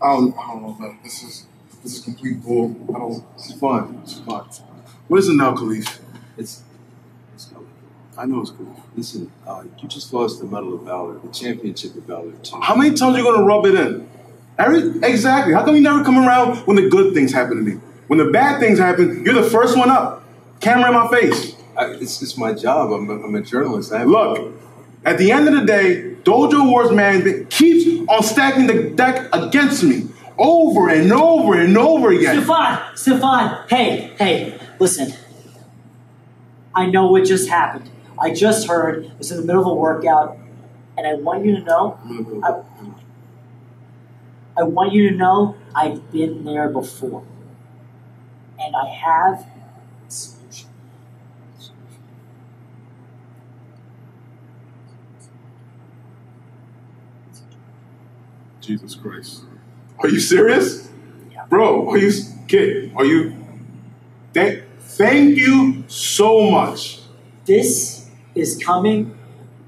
I don't, I don't know, man. This is this is complete bull. I don't. It's fun. It's fun. What is it now, Khaleef? It's, it's cool. I know it's cool. Listen, uh, you just lost the Medal of Valor, the championship of Valor, too. How many times are you gonna rub it in? Every exactly. How come you never come around when the good things happen to me? When the bad things happen, you're the first one up. Camera in my face. I, it's just my job. I'm a, I'm a journalist. I have Look, at the end of the day, Dojo Wars management keeps on stacking the deck against me over and over and over again. Stefan, Stefan, hey, hey, listen. I know what just happened. I just heard it was in the middle of a workout, and I want you to know. I, I want you to know I've been there before, and I have Jesus Christ. Are you serious? Yeah. Bro, are you kid? Are you thank thank you so much. This is coming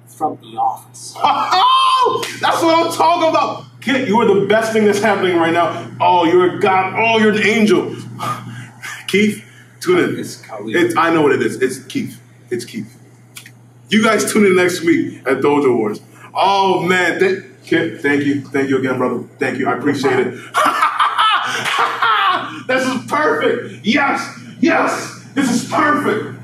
from the office. Oh, that's what I'm talking about. Kid, you are the best thing that's happening right now. Oh, you're a god. Oh, you're an angel. Keith, tune in. It's Khaleef. It's, I know what it is. It's Keith. It's Keith. You guys tune in next week at Dojo Wars. Oh man, th- Kid, thank you, thank you again, brother. Thank you, I appreciate it. this is perfect. Yes, yes, this is perfect.